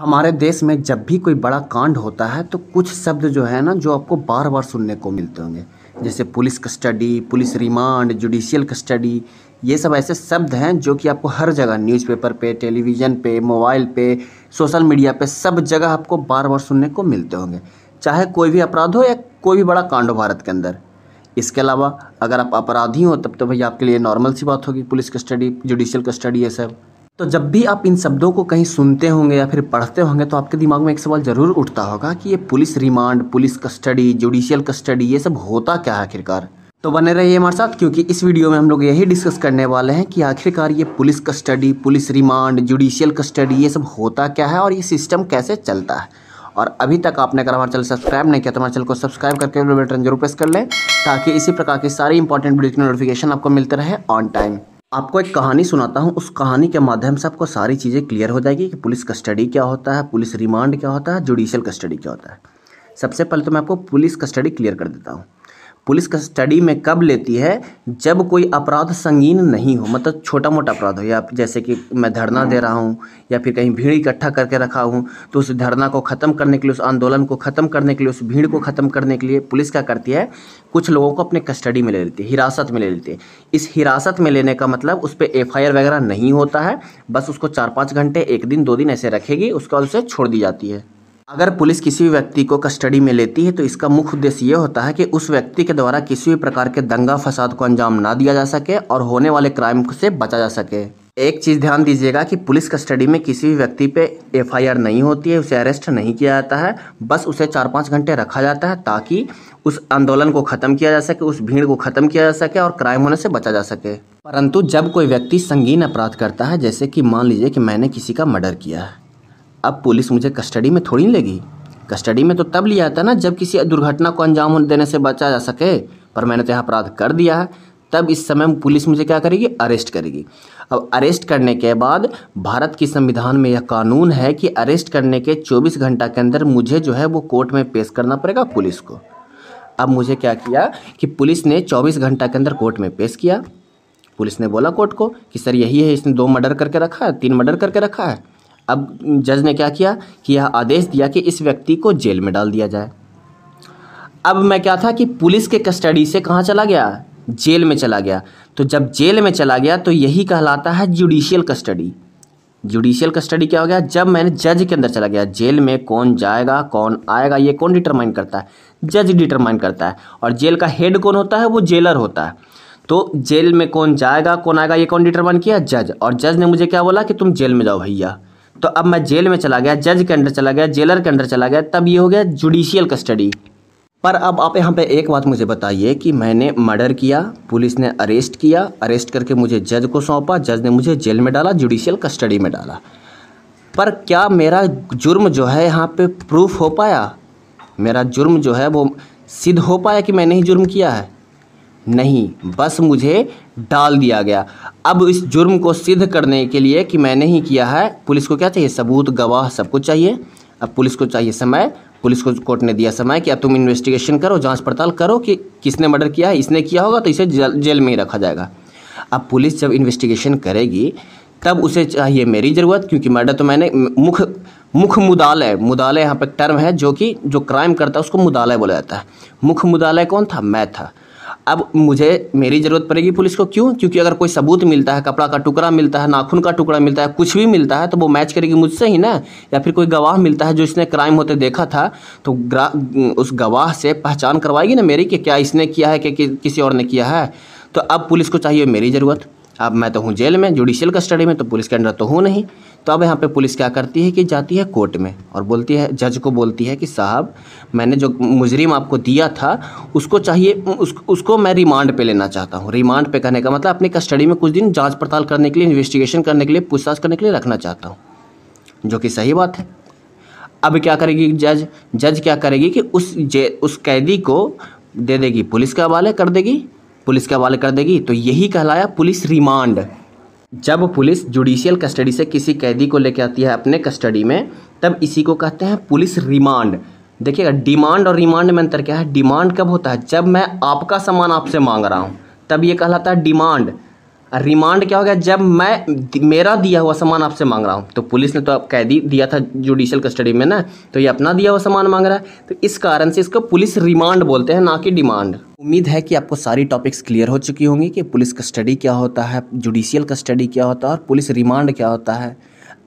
हमारे देश में जब भी कोई बड़ा कांड होता है तो कुछ शब्द जो है ना, जो आपको बार बार सुनने को मिलते होंगे। जैसे police custody, police remand, judicial custody, ये सब ऐसे शब्द हैं जो कि आपको हर जगह, न्यूज़पेपर पे, टेलीविज़न पे, मोबाइल पे, सोशल मीडिया पे, सब जगह आपको बार बार सुनने को मिलते होंगे। चाहे कोई भी अपराध हो या कोई भी बड़ा कांड हो भारत के अंदर। इसके अलावा, अगर आप अपराधी हो, तब तो भैया आपके लिए नॉर्मल सी बात होगी, पुलिस कस्टडी, जुडिशियल कस्टडी, ये सब। तो जब भी आप इन शब्दों को कहीं सुनते होंगे या फिर पढ़ते होंगे तो आपके दिमाग में एक सवाल ज़रूर उठता होगा कि ये police remand, police custody, judicial custody, ये सब होता क्या है आखिरकार? तो बने रहिए हमारे साथ, क्योंकि इस वीडियो में हम लोग यही डिस्कस करने वाले हैं कि आखिरकार ये police custody, police remand, judicial custody, ये सब होता क्या है और ये सिस्टम कैसे चलता है? और अभी तक आपने अगर हमारे चैनल सब्सक्राइब नहीं किया तो हमारे चैनल को सब्सक्राइब करके बेल बटन ज़रूर प्रेस कर लें, ताकि इसी प्रकार की सारी इंपॉर्टेंट वीडियो की नोटिफिकेशन आपको मिलते रहे ऑन टाइम आपको एक कहानी सुनाता हूँ। उस कहानी के माध्यम से आपको सारी चीज़ें क्लियर हो जाएगी कि पुलिस कस्टडी क्या होता है, पुलिस रिमांड क्या होता है, जुडिशियल कस्टडी क्या होता है। सबसे पहले तो मैं आपको पुलिस कस्टडी क्लियर कर देता हूँ। पुलिस कस्टडी में कब लेती है? जब कोई अपराध संगीन नहीं हो मतलब छोटा मोटा अपराध हो, या जैसे कि मैं धरना दे रहा हूँ, या फिर कहीं भीड़ इकट्ठा करके रखा हूँ तो उस धरना को ख़त्म करने के लिए, उस आंदोलन को ख़त्म करने के लिए, उस भीड़ को ख़त्म करने के लिए पुलिस क्या करती है? कुछ लोगों को अपने कस्टडी में ले लेती है, हिरासत में ले लेती है। इस हिरासत में लेने का मतलब उस पर एफ़ वगैरह नहीं होता है, बस उसको चार पाँच घंटे, एक दिन, दो दिन ऐसे रखेगी, उसके बाद उसे छोड़ दी जाती है। अगर पुलिस किसी भी व्यक्ति को कस्टडी में लेती है तो इसका मुख्य उद्देश्य ये होता है कि उस व्यक्ति के द्वारा किसी भी प्रकार के दंगा, फसाद को अंजाम ना दिया जा सके और होने वाले क्राइम से बचा जा सके। एक चीज़ ध्यान दीजिएगा कि पुलिस कस्टडी में किसी भी व्यक्ति पे एफआईआर नहीं होती है, उसे अरेस्ट नहीं किया जाता है, बस उसे चार पाँच घंटे रखा जाता है ताकि उस आंदोलन को ख़त्म किया जा सके, उस भीड़ को ख़त्म किया जा सके और क्राइम होने से बचा जा सके। परंतु जब कोई व्यक्ति संगीन अपराध करता है, जैसे कि मान लीजिए कि मैंने किसी का मर्डर किया है अब पुलिस मुझे कस्टडी में थोड़ी लेगी। कस्टडी में तो तब लिया जाता ना, जब किसी दुर्घटना को अंजाम देने से बचा जा सके, पर मैंने तो यहाँ अपराध कर दिया है। तब इस समय पुलिस मुझे क्या करेगी? अरेस्ट करेगी। अब अरेस्ट करने के बाद भारत की संविधान में यह कानून है कि अरेस्ट करने के 24 घंटा के अंदर मुझे जो है वो कोर्ट में पेश करना पड़ेगा पुलिस को। अब मुझे क्या किया कि पुलिस ने 24 घंटा के अंदर कोर्ट में पेश किया। पुलिस ने बोला कोर्ट को कि, सर, यही है, इसने दो मर्डर करके रखा है, तीन मर्डर करके रखा है। अब जज ने क्या किया कि यह आदेश दिया कि इस व्यक्ति को जेल में डाल दिया जाए। अब मैं क्या था कि पुलिस के कस्टडी से कहाँ चला गया? जेल में चला गया। तो जब जेल में चला गया तो यही कहलाता है जुडिशियल कस्टडी जुडिशियल कस्टडी क्या हो गया? जब मैंने जज के अंदर चला गया, जेल में कौन जाएगा, कौन आएगा, ये कौन डिटरमाइन करता है? जज डिटरमाइन करता है। और जेल का हेड कौन होता है? वो जेलर होता है। तो जेल में कौन जाएगा, कौन आएगा, ये कौन डिटरमाइन किया? जज। और जज ने मुझे क्या बोला कि तुम जेल में जाओ भैया। तो अब मैं जेल में चला गया, जज के अंडर चला गया, जेलर के अंडर चला गया, तब ये हो गया जुडिशियल कस्टडी पर अब आप यहाँ पे एक बात मुझे बताइए कि मैंने मर्डर किया, पुलिस ने अरेस्ट किया अरेस्ट करके मुझे जज को सौंपा, जज ने मुझे जेल में डाला जुडिशियल कस्टडी में डाला। पर क्या मेरा जुर्म जो है यहाँ पे प्रूफ हो पाया? मेरा जुर्म जो है वो सिद्ध हो पाया कि मैंने ही जुर्म किया है? नहीं, बस मुझे डाल दिया गया। अब इस जुर्म को सिद्ध करने के लिए कि मैंने ही किया है, पुलिस को क्या चाहिए? सबूत, गवाह, सब कुछ चाहिए। अब पुलिस को चाहिए समय। पुलिस को, कोर्ट ने दिया समय कि अब तुम इन्वेस्टिगेशन करो, जाँच पड़ताल करो कि किसने मर्डर किया है, इसने किया होगा तो इसे जेल में ही रखा जाएगा। अब पुलिस जब इन्वेस्टिगेशन करेगी, तब उसे चाहिए मेरी ज़रूरत, क्योंकि मर्डर तो मैंने, मुख मुख मुदालय मुदालय यहाँ पर टर्म है जो कि, जो क्राइम करता है, उसको मुदालय बोला जाता है। मुख मुदालय कौन था? मैं था। अब मुझे मेरी ज़रूरत पड़ेगी पुलिस को। क्यों? क्योंकि अगर कोई सबूत मिलता है कपड़ा का टुकड़ा मिलता है नाखून का टुकड़ा मिलता है कुछ भी मिलता है तो वो मैच करेगी मुझसे ही ना? या फिर कोई गवाह मिलता है जो इसने क्राइम होते देखा था तो उस गवाह से पहचान करवाएगी ना मेरी कि क्या इसने किया है कि, कि किसी और ने किया है? तो अब पुलिस को चाहिए मेरी ज़रूरत। अब मैं तो हूँ जेल में जुडिशियल कस्टडी में तो पुलिस के अंडर तो हूँ नहीं। तो अब यहाँ पे पुलिस क्या करती है कि जाती है कोर्ट में और बोलती है जज को बोलती है कि साहब मैंने जो मुजरिम आपको दिया था उसको चाहिए उस, उसको मैं रिमांड पे लेना चाहता हूँ। रिमांड पे करने का मतलब अपनी कस्टडी में कुछ दिन जाँच पड़ताल करने के लिए इन्वेस्टिगेशन करने के लिए पूछताछ करने के लिए रखना चाहता हूँ जो कि सही बात है। अब क्या करेगी जज? जज क्या करेगी कि उस जे उस कैदी को दे देगी पुलिस के हवाले कर देगी पुलिस के हवाले कर देगी। तो यही कहलाया पुलिस रिमांड। जब पुलिस जुडिशियल कस्टडी से किसी कैदी को लेकर आती है अपने कस्टडी में, तब इसी को कहते हैं पुलिस रिमांड। देखिएगा, डिमांड और रिमांड में अंतर क्या है? डिमांड कब होता है? जब मैं आपका सामान आपसे मांग रहा हूँ, तब ये कहलाता है डिमांड। रिमांड क्या हो गया? जब मैं मेरा दिया हुआ सामान आपसे मांग रहा हूँ तो पुलिस ने तो आप कैदी दिया था जुडिशियल कस्टडी में ना तो ये अपना दिया हुआ सामान मांग रहा है। तो इस कारण से इसको पुलिस रिमांड बोलते हैं, ना कि डिमांड। उम्मीद है कि आपको सारी टॉपिक्स क्लियर हो चुकी होंगी कि पुलिस कस्टडी क्या होता है जुडिशियल कस्टडी क्या होता है, और पुलिस रिमांड क्या होता है।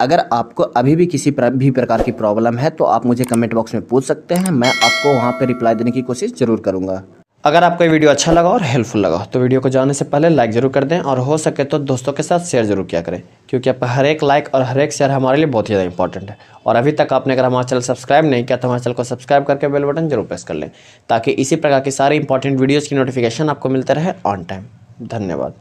अगर आपको अभी भी किसी भी प्रकार की प्रॉब्लम है तो आप मुझे कमेंट बॉक्स में पूछ सकते हैं, मैं आपको वहाँ पर रिप्लाई देने की कोशिश ज़रूर करूँगा। अगर आपको ये वीडियो अच्छा लगा और हेल्पफुल लगा तो वीडियो को जाने से पहले लाइक ज़रूर कर दें और हो सके तो दोस्तों के साथ शेयर ज़रूर किया करें, क्योंकि आपका हर एक लाइक और हर एक शेयर हमारे लिए बहुत ही ज़्यादा इंपॉर्टेंट है। और अभी तक आपने अगर हमारा चैनल सब्सक्राइब नहीं किया तो हमारे चैनल को सब्सक्राइब करके बेल बटन ज़रूर प्रेस कर लें, ताकि इसी प्रकार की सारी इंपॉर्टेंट वीडियोज़ की नोटिफिकेशन आपको मिलते रहे ऑन टाइम धन्यवाद।